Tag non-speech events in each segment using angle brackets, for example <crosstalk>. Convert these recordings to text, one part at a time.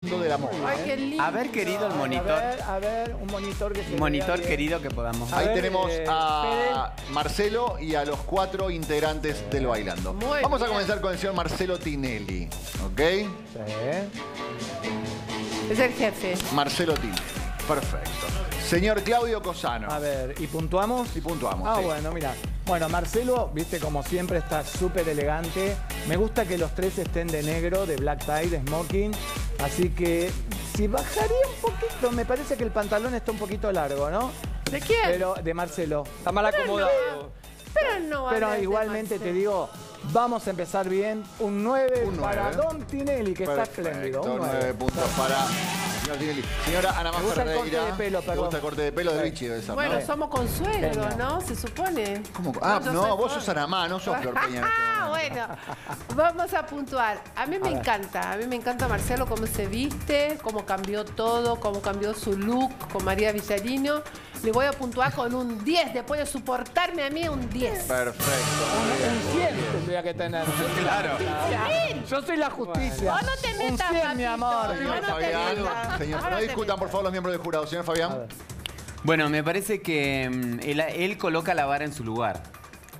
de la moda. Ay, qué lindo. A ver, querido, el A monitor. ver, a ver, un monitor que se Un monitor vea bien. querido que podamos Ahí ver, tenemos eh, a Marcelo y a los cuatro integrantes del Bailando. Muy Vamos a bien. comenzar con el señor Marcelo Tinelli, ¿ok? Sí. Es el jefe. Marcelo Tinelli, perfecto. Señor Claudio Cosano. A ver, ¿y puntuamos? Y puntuamos, Ah, sí. bueno, mira. Bueno, Marcelo, viste, como siempre, está súper elegante. Me gusta que los tres estén de negro, de black tie, de smoking. Así que, si bajaría un poquito, me parece que el pantalón está un poquito largo, ¿no? ¿De quién? Pero, de Marcelo. Está mal acomodado. Pero no Pero hables de igualmente te digo, vamos a empezar bien. Un 9 Un para nueve. Don Tinelli, que está espléndido. Un nueve 9. puntos para señor Tinelli. Señora Ana Más Me gusta el Ferreira. corte de pelo, ¿Te perdón. gusta el corte de pelo de. Vichy? debe ser, Bueno, ¿no? somos consuelo. ¿no? Se supone. ¿Cómo? Ah, yo no, soy vos Flor. sos Anamá, no sos Flor Peña. en este <laughs> Ah, bueno. Vamos a puntuar. A mí me ver. encanta. A mí me encanta Marcelo cómo se viste, cómo cambió todo, cómo cambió su look con María Villarino. Le voy a puntuar con un 10. Después de soportarme a mí, un 10. Perfecto. Un 100 tendría que tener. Claro. Yo soy la justicia. Vos no te Un metas, 100, mi papito. amor. No, no te Fabián, metas. Señor, No, discutan por favor los miembros del jurado. Señor Fabián. Bueno, me parece que mm, él, él coloca la vara en su lugar.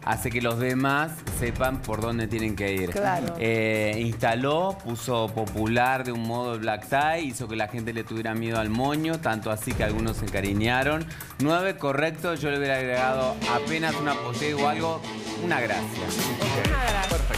Hace que los demás sepan por dónde tienen que ir. Claro. Eh, instaló, puso popular de un modo el black tie, hizo que la gente le tuviera miedo al moño, tanto así que algunos se encariñaron. Nueve correcto, yo le hubiera agregado apenas una posee o algo, una gracia. Una gracia. Perfecto.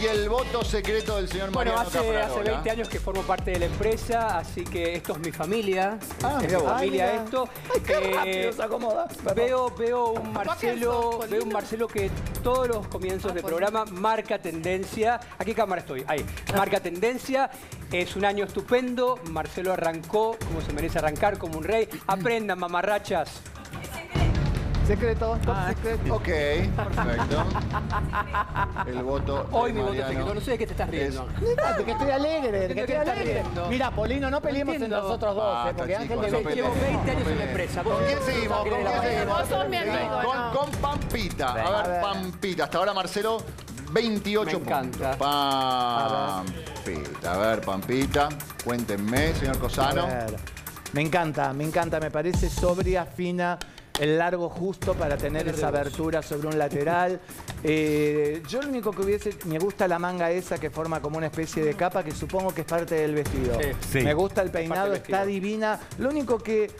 Y el voto secreto del señor Bueno, Mariano hace, hace Caprarola. 20 años que formo parte de la empresa, así que esto es mi familia. Ah, es mi familia mira. esto. Ay, qué Eh, se acomoda. Veo, veo un ¿Vos qué sos, Marcelo, veo un Marcelo que todos los comienzos Ah, del programa marca tendencia. ¿A qué cámara estoy? Ahí. Marca tendencia. Es un año estupendo. Marcelo arrancó como se merece arrancar, como un rey. <clears throat> Aprendan, mamarrachas. Secreto, top Ah, secreto. Ok, perfecto. El voto. de Hoy mi voto Mariano secreto. No sé de qué te estás riendo. Mira, de que estoy alegre, que ¿De estoy estás alegre. riendo? Mira, Polino, no peleemos entre entiendo. nosotros dos, eh, Basta, porque Ángel chicos, de no. Llevo 20 años en la empresa. ¿Con quién seguimos? ¿Con quién seguimos? Vos sos mi amigo, Con, ¿no? con Pampita. A A ver. Pampita. Hasta ahora, Marcelo, 28 Me encanta. puntos. Pampita. A ver, Pampita. Cuéntenme, señor A Cosano. ver, Me encanta, me encanta, me parece sobria, fina, el largo justo para tener esa abertura sobre un lateral. Eh, yo lo único que hubiese, me gusta la manga esa que forma como una especie de capa que supongo que es parte del vestido. Sí. Sí. Me gusta el peinado, está divina. Lo único que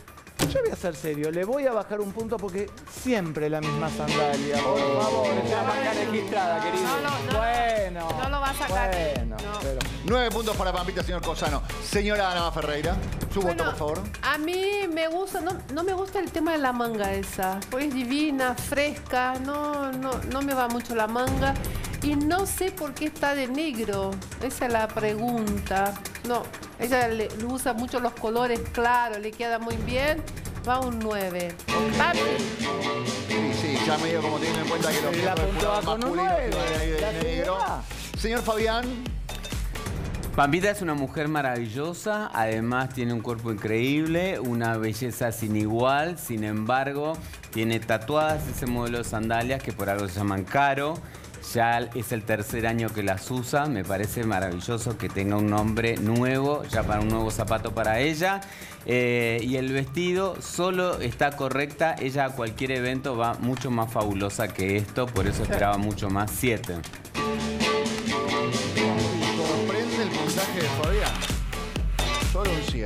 yo voy a ser serio, le voy a bajar un punto porque siempre la misma sandalia. Por favor, Es una marca registrada, querido. No, no, no. Bueno. No lo va a sacar. Bueno, No. pero- Nueve puntos para Pampita, señor Cosano. Señora Ana Ferreira, su Bueno, voto, por favor. A mí me gusta, no, no me gusta el tema de la manga esa. Pues es divina, fresca, no, no, no me va mucho la manga. Y no sé por qué está de negro. Esa es la pregunta. No, ella le, le usa mucho los colores claros, le queda muy bien. Va un 9. Papi, Sí, sí, ya medio como teniendo en cuenta que los Sí, la jurado con un masculinos nueve, tienen ahí de la negro. Señor Fabián. Pampita es una mujer maravillosa, además tiene un cuerpo increíble, una belleza sin igual, sin embargo, tiene tatuadas ese modelo de sandalias que por algo se llaman caro. Ya es el tercer año que las usa, me parece maravilloso que tenga un nombre nuevo, ya para un nuevo zapato para ella. Eh, y el vestido solo está correcta, ella a cualquier evento va mucho más fabulosa que esto, por eso esperaba mucho más 7.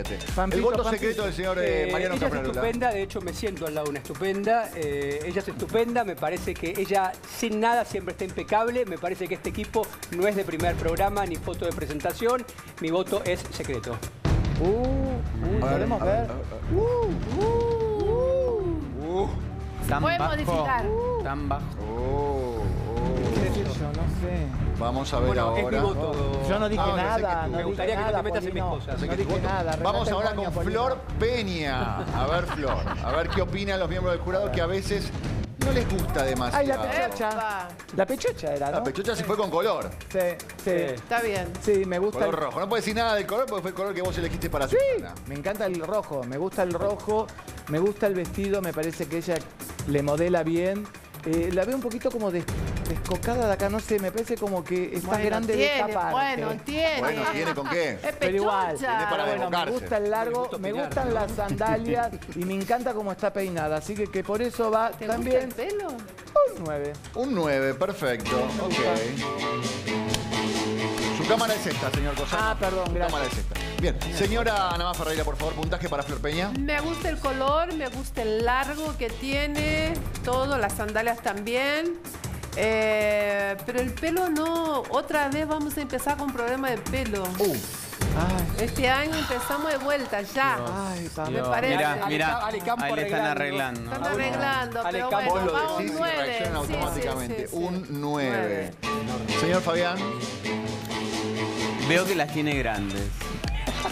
7. Pampito, el voto Pampito, secreto del señor eh, eh Mariano Ella Caprarula. es estupenda, de hecho me siento al lado de una estupenda. Eh, ella es estupenda, me parece que ella sin nada siempre está impecable. Me parece que este equipo no es de primer programa ni foto de presentación. Mi voto es secreto. Uh, uh, podemos ver. ver. Uh, uh, uh, Tan Pueden bajo. modificar. Tan bajo yo, no sé. Vamos a ver Bueno, ahora. Yo no dije Ah, nada, tú- no me dije gustaría que no nada, te metas en mis cosas. No dije nada. Vamos ahora con Polino. Flor Peña. A ver, Flor. A ver qué opinan los miembros del jurado que a veces no les gusta demasiado. Ay, la pechocha. La pechocha era, ¿no? La pechocha se fue con color. Sí, sí. está bien. Sí, me gusta. Color el- rojo. No puedo decir nada del color porque fue el color que vos elegiste para Sí, me encanta el rojo, me gusta el rojo, me gusta el vestido, me parece que ella le modela bien. Eh, la veo un poquito como de descocada de acá, no sé, me parece como que está Bueno, grande de esta parte. Bueno, tiene. Bueno, ¿tiene con qué? Es Pero igual. Tiene para bueno, me gusta el largo, me gustan las sandalias y me encanta cómo está peinada. Así que, que por eso va ¿Te también gusta el pelo? un 9. Un 9, perfecto. Ok. Su cámara es esta, señor Cosano. Ah, perdón, Su gracias. cámara es esta. Bien, señora Ana Más Ferreira, por favor, puntaje para Flor Peña. Me gusta el color, me gusta el largo que tiene, todo, las sandalias también. Eh, pero el pelo no, otra vez vamos a empezar con problema de pelo. Uh, Ay, Este año empezamos de vuelta ya. ay, pa- Me parece. Mira, Ale- mira, Ale Campo ahí le están arreglando. Están arreglando, Ale pero Campo bueno, lo va un decís y 9. reaccionan Sí, sí, automáticamente. sí, sí. Un 9. Señor Fabián, Veo que las tiene grandes.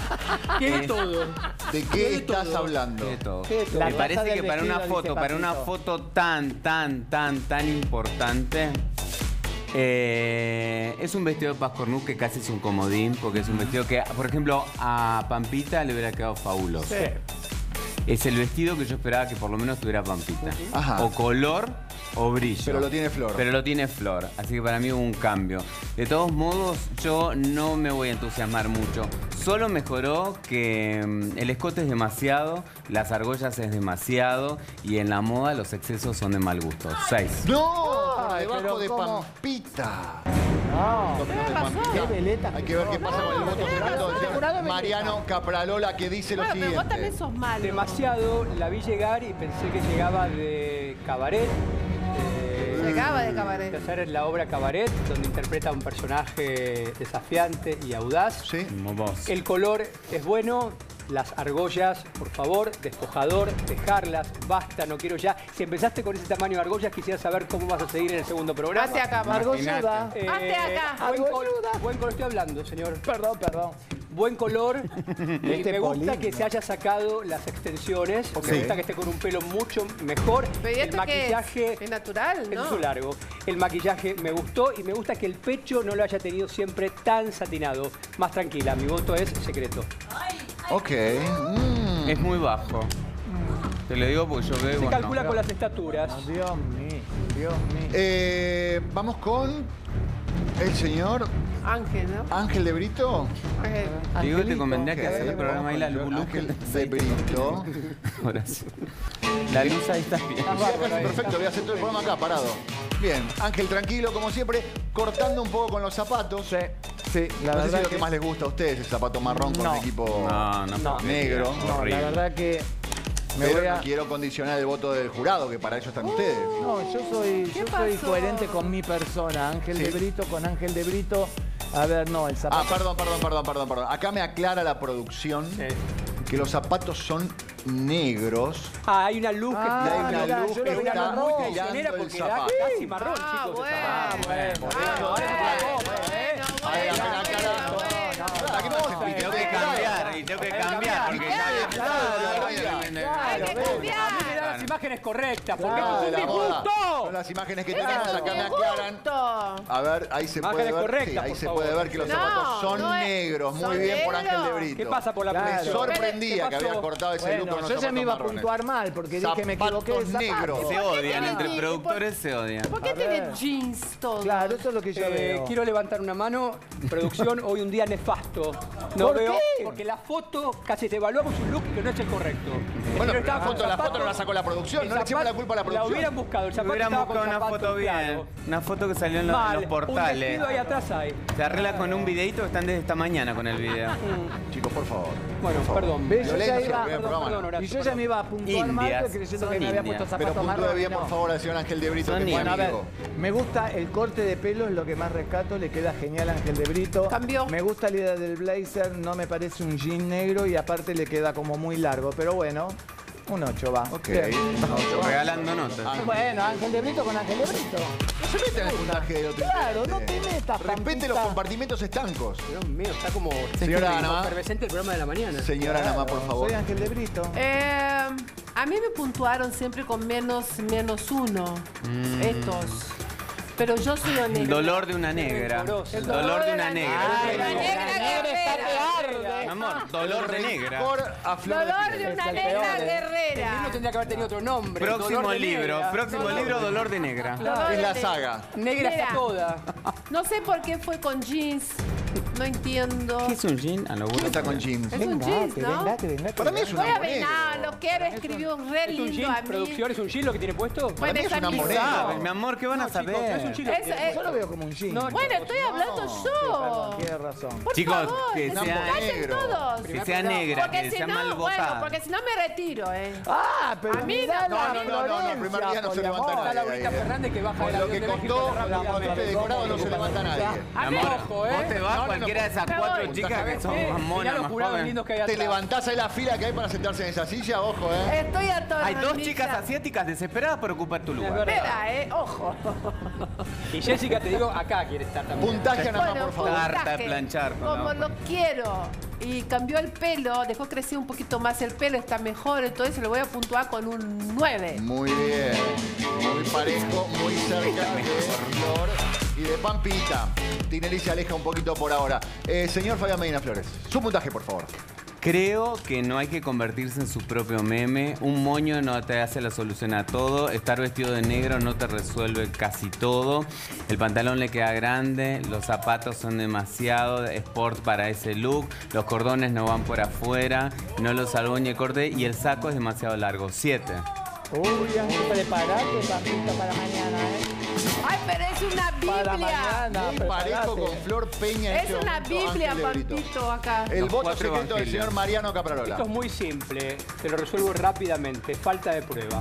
<laughs> Tiene todo. ¿de qué estás hablando? Todo. ¿Qué? La Me taza parece que para una foto, para una foto tan, tan, tan, tan importante, eh, es un vestido de Pascornú que casi es un comodín, porque es un vestido que, por ejemplo, a Pampita le hubiera quedado fabuloso. Sí. Es el vestido que yo esperaba que por lo menos tuviera Pampita. Ajá. O color o brillo. Pero lo tiene Flor. Pero lo tiene Flor. Así que para mí hubo un cambio. De todos modos, yo no me voy a entusiasmar mucho. Solo mejoró que mm, el escote es demasiado, las argollas es demasiado y en la moda los excesos son de mal gusto. Seis. ¡No! Ay, debajo pero de ¿cómo? Pampita. No. Menos de Pampita. Qué veleta Hay que ver qué pasa con el voto secreto veleta. Mariano Capralola que dice lo Bueno, pero vos también siguiente. sos malo. Demasiado, la vi llegar y pensé que llegaba de Cabaret. Llegaba de cabaret. de hacer la obra Cabaret, donde interpreta a un personaje desafiante y audaz. Sí. El color es bueno, las argollas, por favor, despojador, dejarlas, basta, no quiero ya. Si empezaste con ese tamaño de argollas, quisiera saber cómo vas a seguir en el segundo programa. Hacia acá. Margolluda. Eh, Hazte acá. Buen, col- buen color, estoy hablando, señor. Perdón, perdón. Buen color. <laughs> y Este me gusta que se haya sacado las extensiones. Me gusta que esté con un pelo mucho mejor. Pero ¿y el esto qué maquillaje. es? Es natural, El ¿no? uso largo. El maquillaje me gustó y me gusta que el pecho no lo haya tenido siempre tan satinado. Más tranquila, mi voto es secreto. Ok. Mm. Es muy bajo. Te lo digo porque yo veo. Se bueno, calcula con las estaturas. Dios mío, Dios mío. Eh, vamos con el señor Ángel, ¿no? Ángel de Brito. Ángel. Digo te convendría que hacer el programa ahí la luz. Ángel de Brito. <laughs> Ahora sí. La luz ahí está bien. Sí, acá es perfecto, voy a hacer todo el programa acá, parado. Bien, Ángel tranquilo, como siempre, cortando un poco con los zapatos. Sí, sí, la no sé si verdad es lo que que más les gusta a ustedes, el zapato marrón con No. el equipo No, no, No. negro. No, la verdad que me Pero voy a... no quiero condicionar el voto del jurado, que para eso están ustedes. No, yo soy, ¿Qué yo soy pasó? coherente con mi persona. Ángel Sí. de Brito con Ángel de Brito. A ver, no, el Ah, zapato. perdón, perdón, perdón, perdón, perdón. Acá me aclara la producción Sí. que los zapatos son negros. Ah, hay una luz que Ah, y hay una mirá, luz yo que lo veía está marrón. muy tirando traicionera el porque zapato. casi marrón, Ah, chicos. bueno. Ah, bueno, bueno, Ahí bueno, la bueno, ven acá. bueno, ¿Para qué me haces Y pique? tengo que cambiar, y tengo que cambiar, porque ya había Claro, Hay que A mí me cambiar. Da las imágenes correctas, porque Claro. esto es la mi moda. gusto. Son las imágenes que tenemos, acá me aclaran. A ver, ahí se puede Imágenes ver. correctas, sí, ahí por se favor. puede ver que los No, zapatos son no es- negros. Muy son bien por Ángel de. Brito. ¿Qué pasa por la Claro. presión? Sorprendía ¿Qué que había cortado ese look Bueno, con los yo ya zapatos me iba a marrones. puntuar mal porque dije me equivoqué de zapato. negros. Se ¿Por qué odian, entre productores se odian. ¿Por qué tiene jeans todo? Claro, eso es lo que yo Eh, veo. quiero levantar una mano. Producción, hoy un día nefasto. <laughs> No ¿Por veo. qué? Porque la foto, casi te evaluamos un look que no es el correcto. El Bueno, pero estaba la con foto, la foto no la sacó la producción. No le echemos la culpa a la La producción. hubieran buscado. El zapato Hubieran buscado con una foto bien. Una foto que salió en los, en portales. vestido ahí atrás hay. Se arregla con un videito que están desde esta mañana con el video. <laughs> Chicos, por favor. Bueno, Por favor. perdón. ¿Ves? Yo ya iba- programa, perdón, no. Horacio, Y yo ya perdón. me iba a puntuar Indias, creyendo son que me había puesto Pero zapatos puntúe bien, marrones. por favor, al señor Ángel de Brito, que amigo. me gusta el corte de pelo, es lo que más rescato, le queda genial a Ángel de Brito. Cambió. Me gusta la idea del blazer, no me parece un jean negro y aparte le queda como muy largo, pero bueno, un 8 va. Ok. Bien. Regalando notas. Ah, Bueno, Ángel de Brito con Ángel de Brito. No se meta en el puntaje del otro Claro, no te metas, Respete los compartimentos estancos. Dios mío, está como Señora Ana, efervescente el programa de la mañana. señora Nama, por favor. Soy Ángel de Brito. Eh, a mí me puntuaron siempre con menos, menos uno. Mm. Estos. Pero yo soy honesta. Dolor de una negra. El dolor de una negra. Ay, la negra guerrera. Mi amor, dolor de negra. Dolor de una el negra ¿eh? El libro guerrera. tendría que haber tenido otro nombre. Próximo libro, próximo libro, dolor de negra. Es la saga. Negra está toda. No sé por qué fue con jeans. No entiendo. ¿Qué es un jean? A lo ¿Quién bueno. está con jeans? Es un jeans, ¿no? Para mí es un Voy a amor ver, negro. no, lo quiero, escribió un re ¿Es un lindo jean? a mí. ¿Producción es un jean lo que tiene puesto? Para mí es. Saben, mi amor, ¿qué van a No, chicos, no es un saber? jean lo que Eso tiene es- Yo lo veo como un jean. No, Bueno, estoy hablando yo. Tienes razón. Por Chicos, favor, que que se sea callen negro. todos. Que sea negra, Porque que si sea no, mal bueno, votada. porque si no me retiro, ¿eh? Ah, pero A mí mirá no, la No, no, no, no, el primer día no se levanta. Está nadie. Laurita ahí, eh. Fernández que baja Con del lo avión que de México contó, rápidamente. cuando esté decorado no se levanta nadie. Mi amor, Ojo, ¿eh? vos te vas No, no, cualquiera de esas me cuatro voy. chicas que son más mirá monas, los más jurados jóvenes. lindos que hay Te atrás. levantás ahí la fila que hay para sentarse en esa silla, ojo, ¿eh? Estoy a todo. Hay dos chicas asiáticas desesperadas por ocupar tu lugar. verdad. Espera, ¿eh? Ojo. <laughs> Y Jessica, te digo, acá quiere estar también. Puntaje a Namá, Bueno, por favor. De puntaje. planchar Como lo quiero y cambió el pelo, dejó crecer un poquito más el pelo, está mejor, entonces le voy a puntuar con un 9. Muy bien. Muy parejo, muy cerca de Flor y de Pampita. Tinelli se aleja un poquito por ahora. Eh, señor Fabián Medina Flores, su puntaje, por favor. Creo que no hay que convertirse en su propio meme. Un moño no te hace la solución a todo. Estar vestido de negro no te resuelve casi todo. El pantalón le queda grande. Los zapatos son demasiado sport para ese look. Los cordones no van por afuera. No los algoñe el corte. Y el saco es demasiado largo. Siete. Uy, Ángel, preparate, Pampita, para mañana, ¿eh? Ay, pero es una Para Biblia. mañana, parejo con Flor Peña. en Es este una momento, Biblia. Pampito, acá. El Los voto secreto del evangelios. señor Mariano Caprarola. Esto es muy simple, te lo resuelvo rápidamente. Falta de prueba.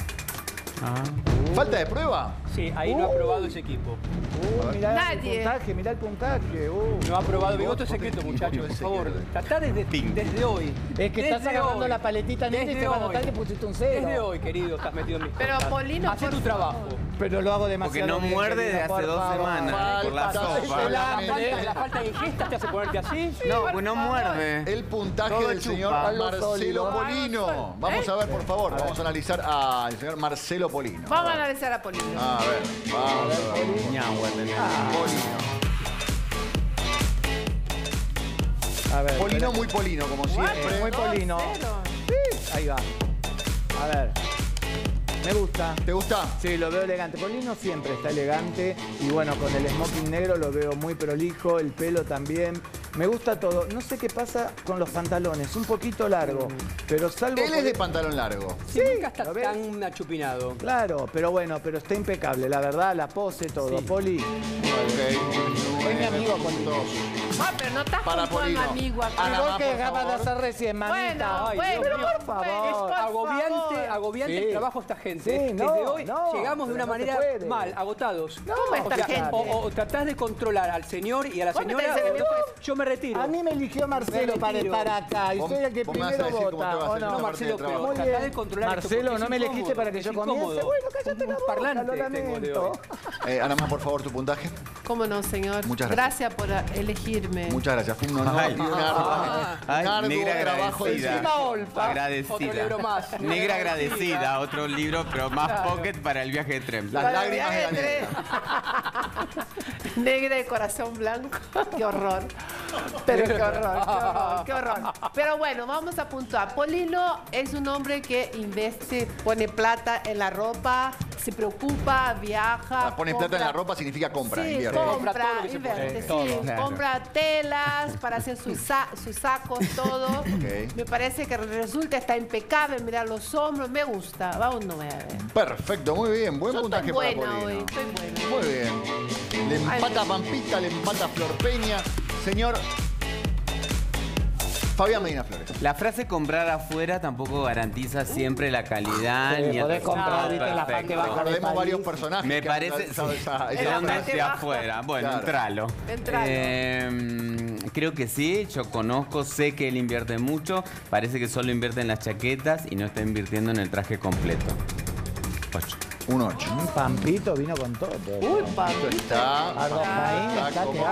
¿Falta de prueba? Sí, ahí no ha probado ese equipo. Uh, mirá Nadie. el puntaje, mirá el puntaje. uh. No ha probado. Mi voto secreto, muchachos, por favor. Tratá desde, desde hoy. Es que estás Desde agarrando hoy. la paletita negra y Desde te van a hoy. notar que pusiste un cero. Desde hoy, querido, estás metido en mis Pero. Polino, Hacé tu trabajo. Pero lo hago Porque demasiado no bien, muerde querido, de hace dos semanas. Por la sopa. La falta, la falta de ingestas te hace ponerte así. No, pues no muerde. El puntaje Todo del chupa. señor Marcelo. Polino. Vamos a ver, por favor. Vamos a analizar al señor Marcelo Polino. Vamos a analizar a Polino. A ver, vamos a ver. Polino. A ver, Polino muy polino, como siempre. muy polino. Ahí va. A ver. Me gusta. ¿Te gusta? Sí, lo veo elegante. Polino siempre está elegante y bueno, con el smoking negro lo veo muy prolijo, el pelo también. Me gusta todo. No sé qué pasa con los pantalones, un poquito largo, pero salvo Él por- es de pantalón largo. Sí, nunca está ¿lo ves? tan achupinado. Claro, pero bueno, pero está impecable, la verdad, la pose, todo. Poli, Ok. es mi amigo Polino. Ah, pero no estás Para con amigo acá. Ana, Igual que por acabas de hacer recién, mamita. Bueno, Ay, bueno, Dios mío. por favor. por Agobiante, favor. agobiante Sí. el trabajo de esta gente. Sí, Desde no, hoy no, llegamos de pero una no manera mal, agotados. ¿Cómo esta o, sea, gente? o, o tratás de controlar al señor y a la me señora. no yo me retiro. A mí me eligió Marcelo Me para estar acá y soy el que me a primero vota, a ¿o hacer no? No, Marcelo, pero trabajo. Muy tratá bien. de controlar Marcelo, no es me elegiste para que es yo comience. Bueno, cállate la boca, lo lamento. Eh, Ana, por favor, tu puntaje. ¿Cómo no, señor? Muchas gracias. por a- elegirme. Muchas gracias. Fue un honor Ay. y un arduo, Ay, negra trabajo agradecida. Encima Olfa. Agradecida. Otro libro más. Negra agradecida, otro libro, pero más pocket para el viaje de tren. Las Para lágrimas de la viaje de negra. <laughs> Negra de corazón blanco. qué horror. Pero qué horror, qué horror, qué horror. Pero bueno, vamos a puntuar. Polino es un hombre que investe, pone plata en la ropa, se preocupa, viaja. Ah, Pone plata en la ropa significa compra, Sí, invierte. Compra compra, invierte, sí, Todo. Claro. compra telas para hacer sus, sa- sus sacos, todo. Ok. Me parece que resulta está impecable, mira los hombros, me gusta, va un 9. Perfecto, muy bien. Buen Yo puntaje estoy para Polino. hoy, estoy buena. Muy bien. Le empata Pampita, le empata Flor Peña. Señor Fabián Medina Flores. La frase comprar afuera tampoco garantiza siempre la calidad Sí, ni el comprar ahorita en la perfecto. parte baja de Recordemos país. varios personajes. Me que parece. han usado sí. esa- ¿De esa dónde frase. hacia baja. afuera? <laughs> Bueno, Claro. entralo. Entralo. Eh, creo que sí, yo conozco, sé que él invierte mucho. Parece que solo invierte en las chaquetas y no está invirtiendo en el traje completo. Ocho. Un 8. Un Pampito vino con todo. Uy, Pampito. Está, Arrojaín, está como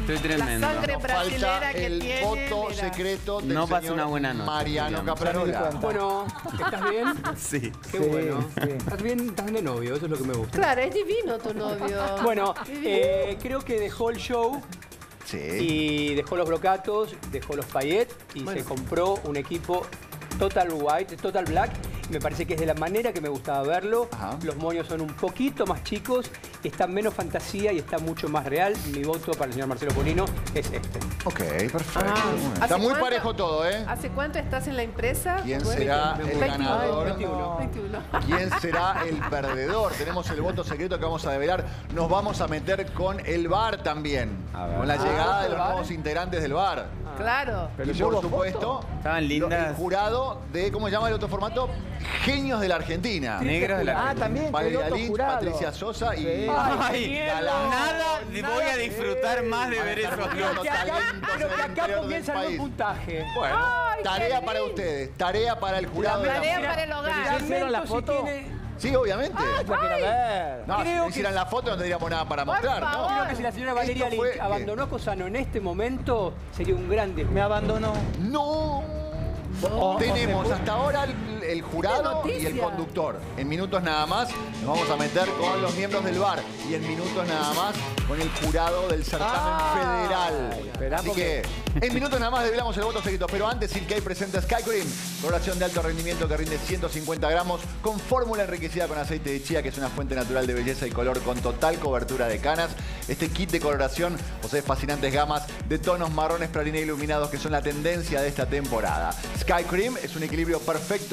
Estoy tremendo. La sangre falta que el tiene. voto mira. secreto del No pasa una buena noche, Mariano. Caprarola. Bueno, ¿estás bien? <laughs> Sí. Qué Sí, bueno. sí. ¿Estás bien? Estás de novio, eso es lo que me gusta. Claro, es divino tu novio. <laughs> Bueno, eh, creo que dejó el show Sí. y dejó los brocatos, dejó los Payet y se compró un equipo Total White, Total Black. Me parece que es de la manera que me gustaba verlo. Ajá. Los moños son un poquito más chicos, está menos fantasía y está mucho más real. Mi voto para el señor Marcelo Polino es este. Ok, perfecto. Ah. Muy bien. ¿Hace Está muy cuánto? parejo todo, ¿eh? ¿Hace cuánto estás en la empresa? ¿Quién Bueno, será el 21. ganador? 21. 21. ¿Quién <laughs> será el perdedor? Tenemos el voto secreto que vamos a develar. Nos vamos a meter con el bar también. A ver. Con la Ah, llegada de ¿el los nuevos integrantes del bar. Claro. Pero y por supuesto, Estaban lindas. el jurado de, ¿cómo se llama el otro formato? Genios de la Argentina. Negros de la Ah, también. Valeria quedó otro Lynch, jurado. Patricia Sosa y... Sí. Ay, Galán. nada, voy a disfrutar más de ver esos. Que acá- pero que acá comienza el puntaje. Bueno, Ay, tarea para ustedes, tarea para el jurado. de la Tarea para el hogar. ¿Ya hicieron la si foto? tiene- Sí, obviamente. Yo quiero ver. No, si Creo no que- hicieran la foto no tendríamos nada para mostrar. ¿no? Creo que si la señora Valeria fue Lynch abandonó a Cosano en este momento, sería un gran Me abandonó. ¡No! O- Tenemos hasta ahora el, el jurado ¡Qué y el conductor. En minutos nada más nos vamos a meter con los miembros del bar y en minutos nada más con el jurado del certamen federal. Así que en minutos nada más develamos el voto secreto. Pero antes, Silkei presenta Sky Cream, coloración de alto rendimiento que rinde 150 gramos con fórmula enriquecida con aceite de chía, que es una fuente natural de belleza y color con total cobertura de canas. Este kit de coloración posee fascinantes gamas de tonos marrones, pralina e iluminados que son la tendencia de esta temporada. Sky Cream es un equilibrio perfecto